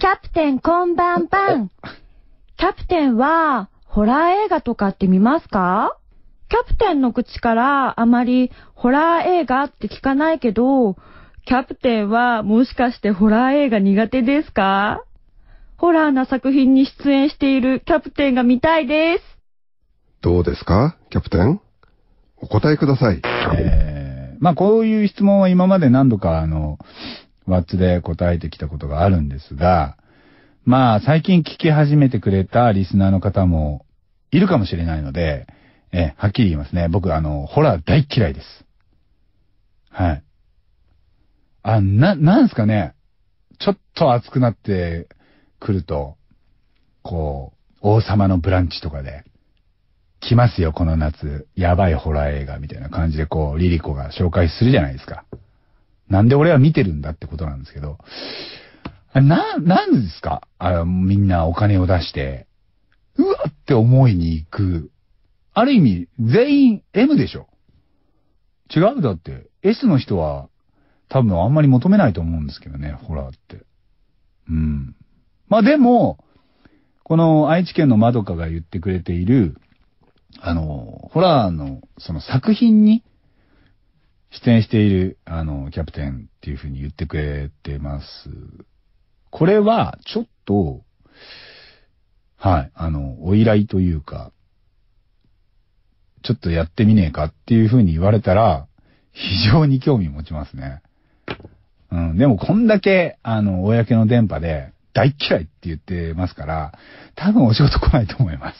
キャプテンこんばんばん。キャプテンは、ホラー映画とかって見ますか？キャプテンの口からあまりホラー映画って聞かないけど、キャプテンはもしかしてホラー映画苦手ですか？ホラーな作品に出演しているキャプテンが見たいです。どうですか？キャプテン？お答えください。えー、まあこういう質問は今まで何度かあの、ワッツで答えてきたことがあるんですが、まあ最近聞き始めてくれたリスナーの方もいるかもしれないので、えはっきり言いますね。僕あの、ホラー大嫌いです。はい。あ、な、なんすかね。ちょっと熱くなってくると、こう、王様のブランチとかで、来ますよ、この夏。やばいホラー映画みたいな感じでこう、リリコが紹介するじゃないですか。なんで俺は見てるんだってことなんですけど。な、なんでですか？あみんなお金を出して、うわって思いに行く。ある意味、全員 M でしょ？違う？だって、S の人は多分あんまり求めないと思うんですけどね、ホラーって。うん。まあでも、この愛知県のまどかが言ってくれている、あの、ホラーのその作品に出演している、あの、キャプテンっていう風に言ってくれてます。これは、ちょっと、はい、あの、お依頼というか、ちょっとやってみねえかっていう風に言われたら、非常に興味持ちますね。うん、でもこんだけ、あの、公の電波で、大嫌いって言ってますから、多分お仕事来ないと思います。